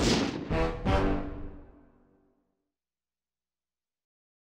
you